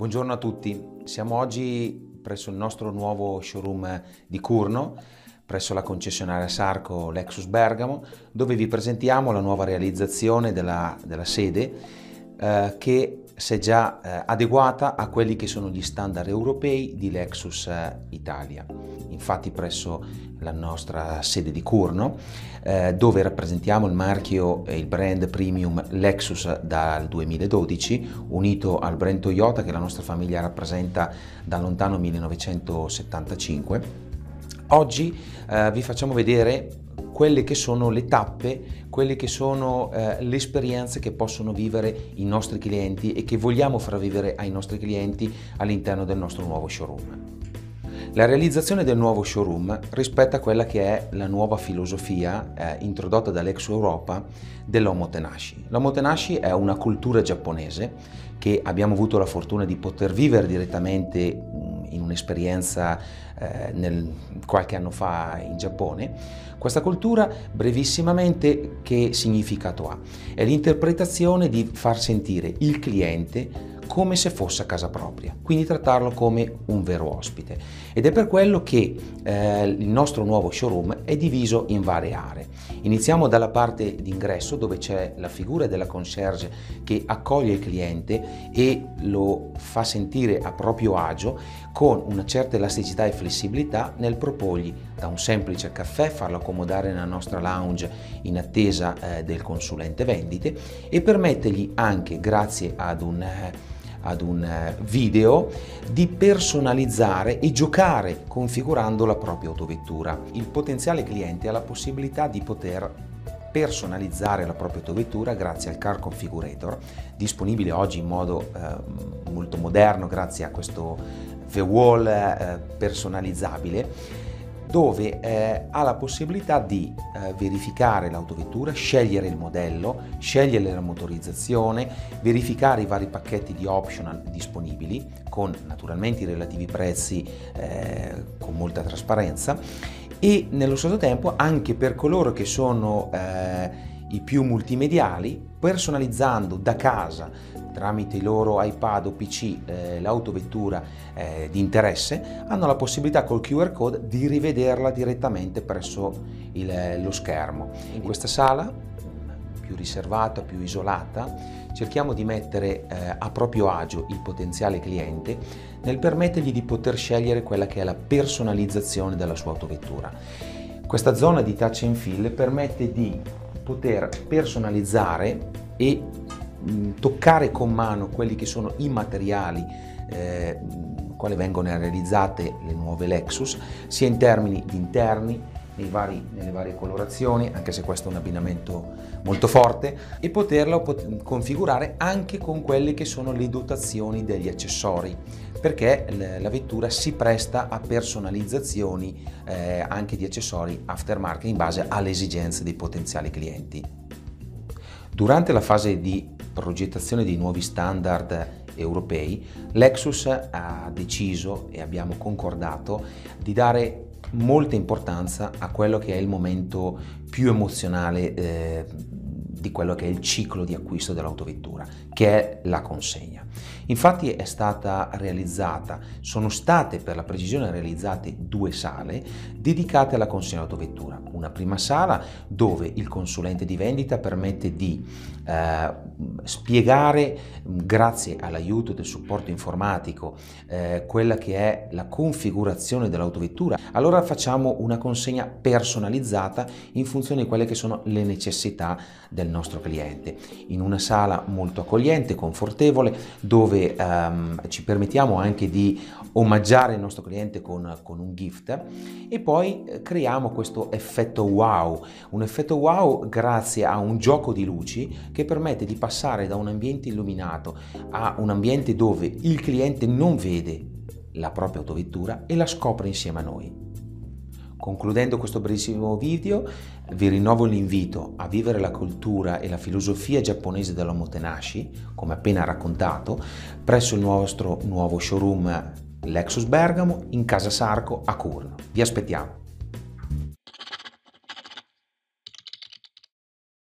Buongiorno a tutti, siamo oggi presso il nostro nuovo showroom di Curno, presso la concessionaria Sarco Lexus Bergamo, dove vi presentiamo la nuova realizzazione della, della sede eh, che è già eh, adeguata a quelli che sono gli standard europei di Lexus eh, Italia. Infatti presso la nostra sede di Curno, eh, dove rappresentiamo il marchio e il brand premium Lexus dal 2012, unito al brand Toyota che la nostra famiglia rappresenta dal lontano 1975. Oggi eh, vi facciamo vedere quelle che sono le tappe, quelle che sono eh, le esperienze che possono vivere i nostri clienti e che vogliamo far vivere ai nostri clienti all'interno del nostro nuovo showroom. La realizzazione del nuovo showroom rispetta quella che è la nuova filosofia eh, introdotta dall'ex Europa dell'omotenashi. L'omotenashi è una cultura giapponese che abbiamo avuto la fortuna di poter vivere direttamente in un'esperienza eh, nel, qualche anno fa in Giappone. Questa cultura, brevissimamente, che significato ha? È l'interpretazione di far sentire il cliente come se fosse a casa propria, quindi trattarlo come un vero ospite. Ed è per quello che eh, il nostro nuovo showroom è diviso in varie aree. Iniziamo dalla parte d'ingresso dove c'è la figura della concierge che accoglie il cliente e lo fa sentire a proprio agio con una certa elasticità e flessibilità nel proporgli da un semplice caffè, farlo accomodare nella nostra lounge in attesa eh, del consulente vendite e permettergli anche grazie ad un eh, ad un eh, video di personalizzare e giocare configurando la propria autovettura. Il potenziale cliente ha la possibilità di poter personalizzare la propria autovettura grazie al Car Configurator, disponibile oggi in modo eh, molto moderno grazie a questo V-Wall eh, personalizzabile dove eh, ha la possibilità di eh, verificare l'autovettura, scegliere il modello, scegliere la motorizzazione, verificare i vari pacchetti di optional disponibili con naturalmente i relativi prezzi eh, con molta trasparenza e nello stesso tempo anche per coloro che sono eh, i più multimediali, personalizzando da casa tramite i loro iPad o PC eh, l'autovettura eh, di interesse, hanno la possibilità col QR code di rivederla direttamente presso il, lo schermo. In questa sala, più riservata, più isolata, cerchiamo di mettere eh, a proprio agio il potenziale cliente nel permettergli di poter scegliere quella che è la personalizzazione della sua autovettura. Questa zona di touch and feel permette di poter personalizzare e mm, toccare con mano quelli che sono i materiali eh, quali vengono realizzate le nuove Lexus, sia in termini di interni, vari, nelle varie colorazioni, anche se questo è un abbinamento molto forte, e poterlo pot- configurare anche con quelle che sono le dotazioni degli accessori, perché la vettura si presta a personalizzazioni eh, anche di accessori aftermarket in base alle esigenze dei potenziali clienti. Durante la fase di progettazione dei nuovi standard europei, Lexus ha deciso e abbiamo concordato di dare molta importanza a quello che è il momento più emozionale eh, di quello che è il ciclo di acquisto dell'autovettura, che è la consegna. Infatti è stata realizzata, sono state per la precisione realizzate due sale dedicate alla consegna dell'autovettura. Una prima sala dove il consulente di vendita permette di eh, spiegare, grazie all'aiuto del supporto informatico, eh, quella che è la configurazione dell'autovettura. Allora facciamo una consegna personalizzata in funzione di quelle che sono le necessità del nostro cliente. In una sala molto accogliente, confortevole, dove ehm, ci permettiamo anche di omaggiare il nostro cliente con, con un gift e poi eh, creiamo questo effetto wow, un effetto wow grazie a un gioco di luci che permette di passare da un ambiente illuminato a un ambiente dove il cliente non vede la propria autovettura e la scopre insieme a noi. Concludendo questo brevissimo video, vi rinnovo l'invito a vivere la cultura e la filosofia giapponese dell'omotenashi, come appena raccontato, presso il nostro nuovo showroom Lexus Bergamo in Casa Sarco a Curno. Vi aspettiamo!